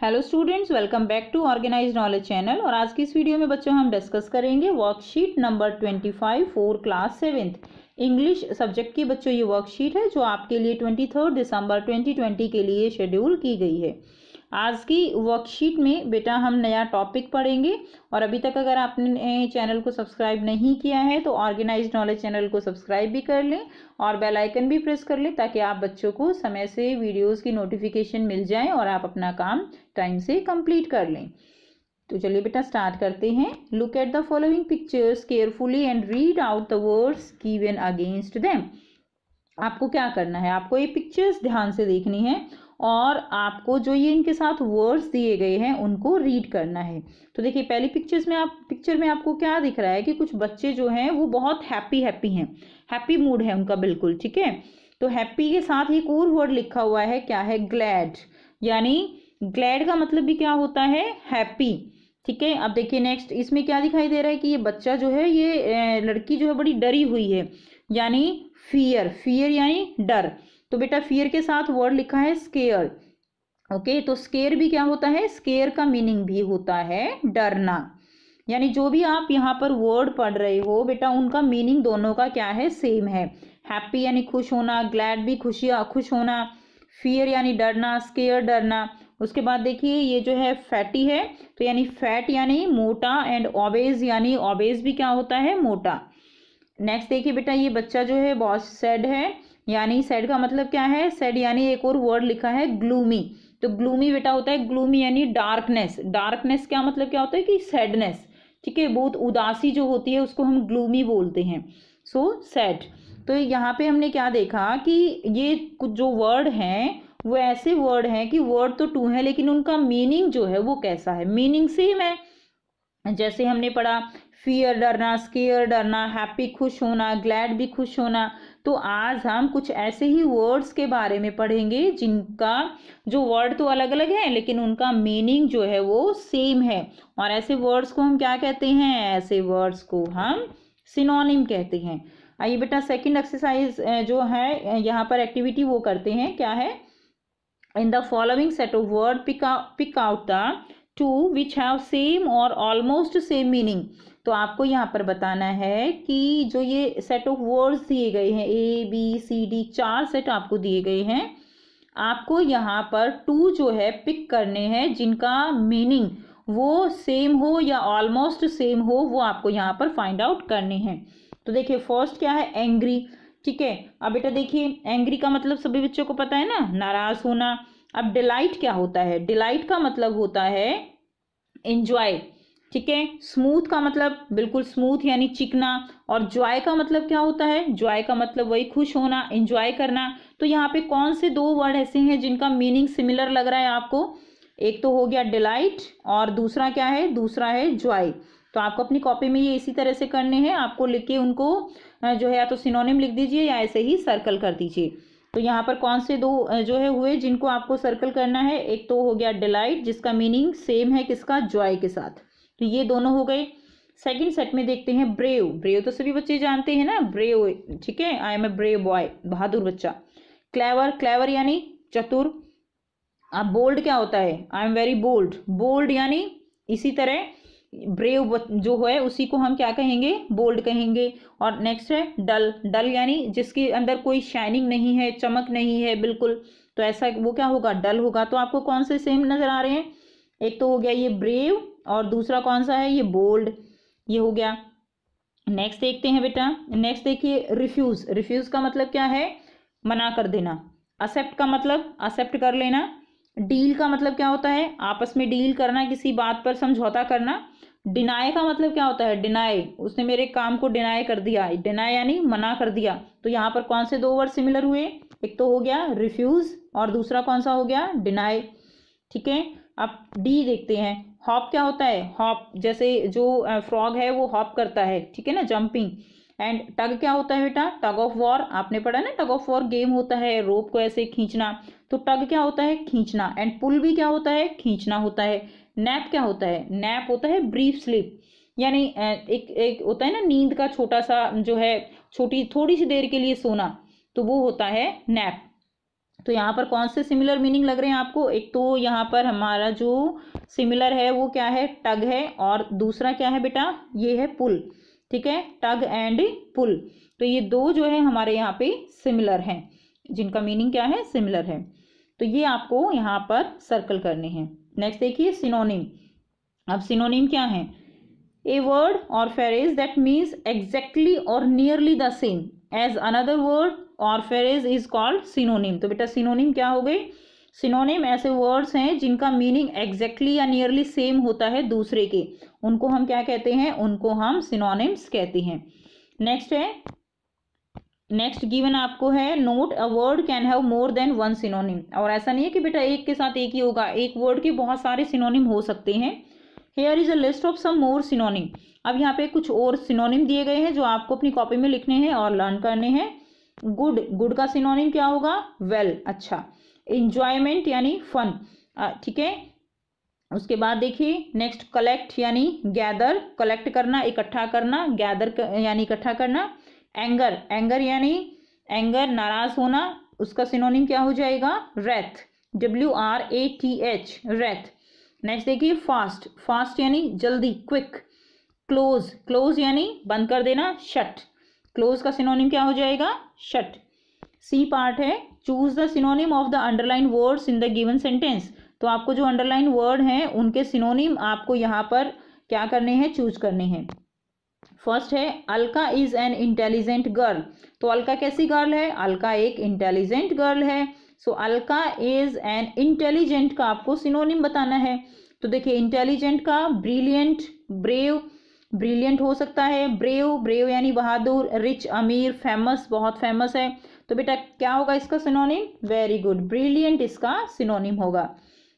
Hello students welcome back to organise knowledge channel और आज की इस वीडियो में बच्चों हम डिस्कस करेंगे worksheet number twenty five four class seventh English subject की बच्चों ये वर्कशीट है जो आपके लिए ट्वेंटी थर्ड दिसंबर ट्वेंटी ट्वेंटी के लिए शेड्यूल की गई है। आज की वर्कशीट में बेटा हम नया टॉपिक पढ़ेंगे और अभी तक अगर आपने चैनल को सब्सक्राइब नहीं किया है तो ऑर्गेनाइज नॉलेज चैनल को सब्सक्राइब भी कर लें और बेल आइकन भी प्रेस कर लें ताकि आप बच्चों को समय से वीडियोस की नोटिफिकेशन मिल जाए और आप अपना काम टाइम से कंप्लीट कर लें। तो चलिए बेटा स्टार्ट करते हैं। Look at the following pictures carefully and read out the words given against them आपको क्या करना है? आपको ये पिक्चर्स ध्यान से देखनी है और आपको जो ये इनके साथ वर्ड्स दिए गए हैं, उनको रीड करना है। तो देखिए, पहली पिक्चर्स में आप पिक्चर में आपको क्या दिख रहा है कि कुछ बच्चे जो हैं, वो बहुत हैप्पी हैप्पी हैं। हैप्पी मूड है उनका बिल्कुल, ठीक है? तो हैप्पी के साथ एक और वर्ड लिखा हुआ है, क्या है? ग्लैड यानी ग्लैड का मतलब भी क्या होता है? हैप्पी ठीक है? अब देखिए नेक्स्ट इसमें क्या दिखाई दे रहा है कि ये बच्चा जो है, ये लड़की जो है, बड़ी डरी हुई है, यानी फियर फियर यानी डर। तो बेटा फियर के साथ वर्ड लिखा है स्केयर ओके तो स्केयर भी क्या होता है? स्केयर का मीनिंग भी होता है डरना। यानी जो भी आप यहाँ पर वर्ड पढ़ रहे हो, बेटा उनका मीनिंग दोनों का क्या है? सेम है। हैप्पी यानी खुश होना ग्लैड भी खुशी खुश होना फियर यानी डरना स्केयर डरना। उसके बाद देखिए, ये जो है फैटी है तो यानी फैट यानी मोटा एंड ओबेज यानी ओबेज भी क्या होता है? मोटा। नेक्स्ट देखिए बेटा, ये बच्चा जो है बहुत सैड है यानी सैड का मतलब क्या है? सैड यानी एक और वर्ड लिखा है ग्लूमी तो ग्लूमी बेटा होता है ग्लूमी यानी डार्कनेस डार्कनेस क्या मतलब क्या होता है कि सैडनेस ठीक है बहुत उदासी जो होती है उसको हम ग्लूमी बोलते हैं. सो so, सैड तो यहाँ पे हमने क्या देखा कि ये कुछ जो वर्ड हैं वो ऐसे वर्ड हैं कि वर्ड तो टू है लेकिन उनका मीनिंग जो है वो कैसा है? मीनिंग सेम है. जैसे हमने पढ़ा फियर डरना स्केयर डरना हैप्पी खुश होना ग्लैड भी खुश होना. तो आज हम कुछ ऐसे ही वर्ड्स के बारे में पढ़ेंगे जिनका जो वर्ड तो अलग अलग है, लेकिन उनका मीनिंग जो है वो सेम है। और ऐसे वर्ड्स को हम क्या कहते हैं? ऐसे वर्ड्स को हम सिनोनिम कहते हैं। आइए बेटा सेकंड एक्सरसाइज जो है यहाँ पर एक्टिविटी वो करते हैं। क्या है? In the following set of word pick out the two which have same और ऑलमोस्ट सेम मीनिंग तो आपको यहाँ पर बताना है कि जो ये सेट ऑफ़ वर्ड्स दिए गए हैं ए बी सी डी चार सेट आपको दिए गए हैं। आपको यहाँ पर टू जो है पिक करने हैं, जिनका मीनिंग वो सेम हो या ऑलमोस्ट सेम हो, वो आपको यहाँ पर फाइंड आउट करने हैं। तो देखिए फ़र्स्ट क्या है? एंग्री ठीक है? अब बेटा देखिए एंग्री का मतलब सभी बच्चों को पता है ना? नाराज़ होना। अब डिलाइट क्या होता है? डिलाइट का मतलब होता है इंजॉय ठीक है? स्मूथ का मतलब बिल्कुल स्मूथ यानी चिकना। और जॉय का मतलब क्या होता है? जॉय का मतलब वही खुश होना इंजॉय करना। तो यहाँ पे कौन से दो वर्ड ऐसे हैं जिनका मीनिंग सिमिलर लग रहा है आपको? एक तो हो गया डिलाइट और दूसरा क्या है? दूसरा है जॉय तो आपको अपनी कॉपी में ये इसी तरह से करने हैं। आपको लिख के उनको जो है या तो सिनोनिम लिख दीजिए या ऐसे ही सर्कल कर दीजिए। तो यहाँ पर कौन से दो जो है हुए जिनको आपको सर्कल करना है? एक तो हो गया डिलाइट जिसका मीनिंग सेम है किसका? जॉय के साथ। तो ये दोनों हो गए। सेकंड सेट में देखते हैं ब्रेव ब्रेव तो सभी बच्चे जानते हैं ना? ब्रेव ठीक है? I am a brave boy बहादुर बच्चा। क्लेवर क्लेवर यानी चतुर। अब बोल्ड क्या होता है? I am very bold bold यानी इसी तरह ब्रेव जो है, उसी को हम क्या कहेंगे? बोल्ड कहेंगे। और नेक्स्ट है डल डल यानी जिसके अंदर कोई शाइनिंग नहीं है, चमक नहीं है, बिल्कुल। तो ऐसा वो क्या होगा? डल होगा। तो आपको कौन से सेम नज़र आ रहे हैं? एक तो हो गया ये ब्रेव और दूसरा कौन सा है? ये बोल्ड ये हो गया। नेक्स्ट देखते हैं बेटा। नेक्स्ट देखिए रिफ्यूज रिफ्यूज का मतलब क्या है? मना कर देना। असेप्ट का मतलब असेप्ट कर लेना। डील का मतलब क्या होता है? आपस में डील करना, किसी बात पर समझौता करना। डिनाई का मतलब क्या होता है? डिनाई उसने मेरे काम को डिनाई कर दिया। डिनाई यानी मना कर दिया। तो यहाँ पर कौन से दो वर्ड सिमिलर हुए? एक तो हो गया रिफ्यूज और दूसरा कौन सा हो गया? डिनाई ठीक है? अब डी देखते हैं। हॉप क्या होता है? हॉप, जैसे जो फ्रॉग है, वो हॉप करता है, ठीक है ना? जंपिंग। एंड टग क्या होता है बेटा? टग ऑफ़ वॉर, आपने पढ़ा ना? टग ऑफ़ वॉर गेम होता है, रोप को ऐसे खींचना। तो टग क्या होता है? खींचना। एंड पुल भी क्या होता है? खींचना होता है। नैप क्या होता है? नैप होता है ब्रीफ स्लिप। यानी एक एक होता है ना, नींद का छोटा सा जो है, छोटी थोड़ी सी देर के लिए सोना तो वो होता है नैप। तो यहाँ पर कौन से सिमिलर मीनिंग लग रहे हैं आपको? एक तो यहाँ पर हमारा जो सिमिलर है, वो क्या है? टग है। और दूसरा क्या है बेटा? ये है पुल, ठीक है? Tug and pull. तो ये दो जो है हमारे यहाँ पे सिमिलर हैं, जिनका मीनिंग क्या है? सिमिलर है। तो ये आपको यहाँ पर सर्कल करने हैं। नेक्स्ट देखिए, सिनोनिम। अब सिनोनिम क्या है? ए वर्ड और फेरेज दैट मीन्स एग्जैक्टली और nearly the same. As another word और फेरेज इज़ कॉल्ड सिनोनिम। तो बेटा, सिनोनिम क्या हो गई सिनोनिम ऐसे वर्ड्स हैं जिनका मीनिंग एग्जैक्टली या नियरली सेम होता है दूसरे के। उनको हम क्या कहते हैं? उनको हम सिनोनिम्स कहते हैं। नेक्स्ट है। नेक्स्ट गिवन आपको है। Note a word can have more than one synonym और ऐसा नहीं है कि बेटा एक के साथ एक ही होगा। एक वर्ड के बहुत सारे सिनोनिम हो सकते हैं। Here is a list of some more synonym अब यहाँ पे कुछ और सिनोनिम दिए गए हैं जो आपको अपनी कॉपी में लिखने हैं और लर्न करने हैं। गुड गुड का सिनोनिम क्या होगा? वेल well, अच्छा। इंजॉयमेंट यानी फन ठीक है? उसके बाद देखिए नेक्स्ट कलेक्ट यानी गैदर कलेक्ट करना, इकट्ठा करना गैदर यानी इकट्ठा करना एंगर एंगर यानी एंगर नाराज़ होना, उसका सिनोनिम क्या हो जाएगा? Wrath W R A T H wrath next देखिए फास्ट फास्ट यानी जल्दी क्विक क्लोज क्लोज यानी बंद कर देना शट क्लोज का सिनोनिम क्या हो जाएगा? शट सी पार्ट है choose the synonym of the underline words in the given sentence तो आपको जो अंडरलाइन वर्ड हैं, उनके सिनोनिम आपको यहाँ पर क्या करने हैं चूज़ करने हैं। फ़र्स्ट है, Alka is an intelligent girl तो अलका कैसी गर्ल है? अलका एक इंटेलिजेंट गर्ल है। So Alka is an intelligent का आपको सिनोनिम बताना है। तो देखिए इंटेलिजेंट का ब्रिलियंट ब्रेव ब्रिलियंट हो सकता है। ब्रेव ब्रेव यानी बहादुर रिच अमीर फ़ेमस बहुत फ़ेमस है। तो बेटा, क्या होगा इसका सिनोनिम वेरी गुड ब्रिलियंट इसका सिनोनिम होगा।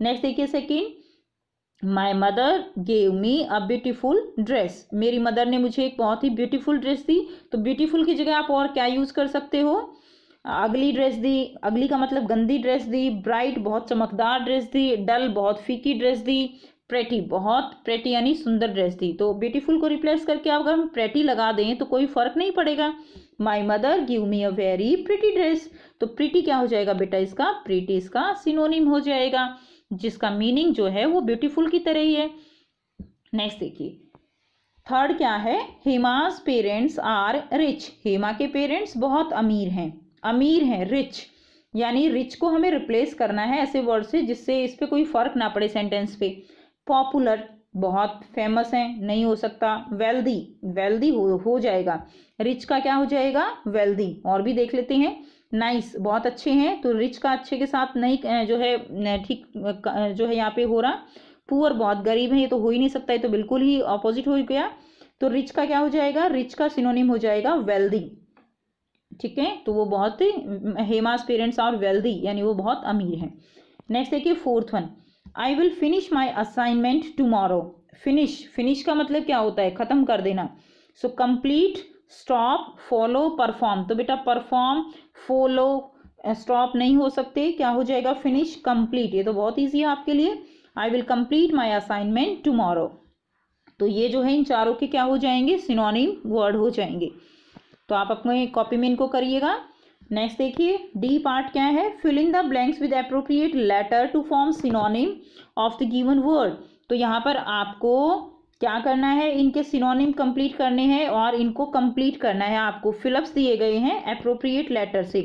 नेक्स्ट देखिए second my mother gave me a beautiful dress मेरी मदर ने मुझे एक बहुत ही ब्यूटीफुल ड्रेस दी। तो ब्यूटीफुल की जगह आप और क्या यूज़ कर सकते हो? अगली ड्रेस दी। अगली का मतलब गंदी ड्रेस दी। ब्राइट बहुत चमकदार ड्रेस दी। डल बहुत फीकी ड्रेस दी। प्रेटी बहुत प्रेटी यानी सुंदर ड्रेस थी तो ब्यूटीफुल को रिप्लेस करके अगर हम प्रेटी लगा दें तो कोई फ़र्क नहीं पड़ेगा। My mother give me a very pretty dress तो प्रिटी क्या हो जाएगा बेटा इसका? प्रिटी इसका सिनोनिम हो जाएगा, जिसका मीनिंग जो है वो ब्यूटीफुल की तरह ही है। नेक्स्ट देखिए। थर्ड क्या है? Hema's parents are rich Hema के पेरेंट्स बहुत अमीर हैं। अमीर हैं रिच यानी रिच को हमें रिप्लेस करना है ऐसे वर्ड से, जिससे इस पर कोई फ़र्क ना पड़े सेंटेंस पे। पॉपुलर बहुत फ़ेमस है नहीं हो सकता। वेल्दी वेल्दी हो हो जाएगा। रिच का क्या हो जाएगा? वेल्दी और भी देख लेते हैं। नाइस nice, बहुत अच्छे हैं तो रिच का अच्छे के साथ नहीं जो है ठीक जो है यहाँ पे हो रहा। पुअर बहुत गरीब है ये तो हो ही नहीं सकता ये तो बिल्कुल ही ऑपोजिट हो गया। तो रिच का क्या हो जाएगा? रिच का सिनोनिम हो जाएगा वेल्दी ठीक है? तो वो बहुत हेमास पेरेंट्स और वेल्दी यानी वो बहुत अमीर हैं। नेक्स्ट देखिए fourth one I will finish my assignment tomorrow finish finish का मतलब क्या होता है? ख़त्म कर देना। So complete stop follow perform तो बेटा परफॉर्म फॉलो स्टॉप नहीं हो सकते। क्या हो जाएगा? फिनिश कंप्लीट ये तो बहुत ईजी है आपके लिए। I will complete my assignment tomorrow तो ये जो है, इन चारों के क्या हो जाएँगे? सिनोनिम वर्ड हो जाएँगे। तो आप अपने कॉपी में इनको करिएगा। नेक्स्ट देखिए डी पार्ट क्या है? Filling the blanks with appropriate letter to form synonym of the given word तो यहाँ पर आपको क्या करना है? इनके सिनोनिम कंप्लीट करने हैं और इनको कंप्लीट करना है। आपको फिलअप्स दिए गए हैं अप्रोप्रिएट लेटर से।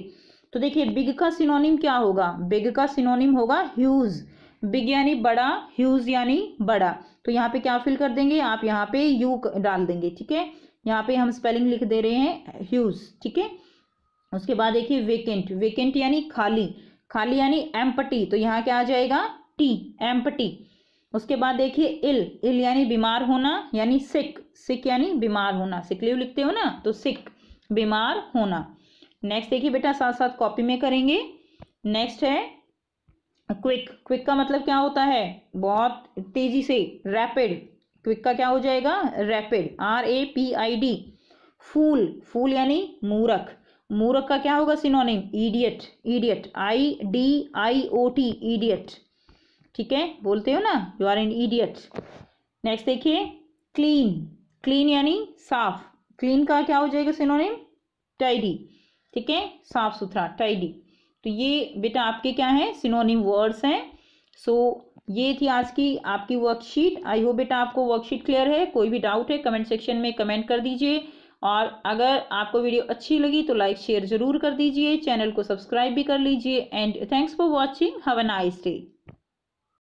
तो देखिए बिग का सिनोनिम क्या होगा? बिग का सिनोनिम होगा ह्यूज बिग यानी बड़ा ह्यूज यानी बड़ा। तो यहाँ पे क्या फिल कर देंगे? आप यहाँ पे यू डाल देंगे, ठीक है? यहाँ पे हम स्पेलिंग लिख दे रहे हैं ह्यूज ठीक है? उसके बाद देखिए वेकेंट वेकेंट यानी खाली खाली यानी एम्पटी तो यहाँ क्या आ जाएगा? टी एम्पटी उसके बाद देखिए इल इल यानी बीमार होना, यानी सिक सिक यानी बीमार होना। सिक लीव लिखते हो ना तो सिक बीमार होना। नेक्स्ट देखिए बेटा साथ साथ कॉपी में करेंगे। नेक्स्ट है क्विक क्विक का मतलब क्या होता है? बहुत तेज़ी से रैपिड क्विक का क्या हो जाएगा? Rapid R A P I D fool fool यानी मूरख। मूरख का क्या होगा synonym? Idiot idiot I D I O T idiot ठीक है? बोलते हो ना? You are an idiot next देखिए क्लीन क्लीन यानी साफ़. क्लीन का क्या हो जाएगा सिनोनिम? टाइडी ठीक है? साफ़ सुथरा टाइडी तो ये बेटा आपके क्या है? सिनोनिम वर्ड्स हैं. सो so, ये थी आज की आपकी वर्कशीट आई होप बेटा आपको वर्कशीट क्लियर है. कोई भी डाउट है कमेंट सेक्शन में कमेंट कर दीजिए. और अगर आपको वीडियो अच्छी लगी तो लाइक, शेयर ज़रूर कर दीजिए, चैनल को सब्सक्राइब भी कर लीजिए, and thanks for watching have a nice day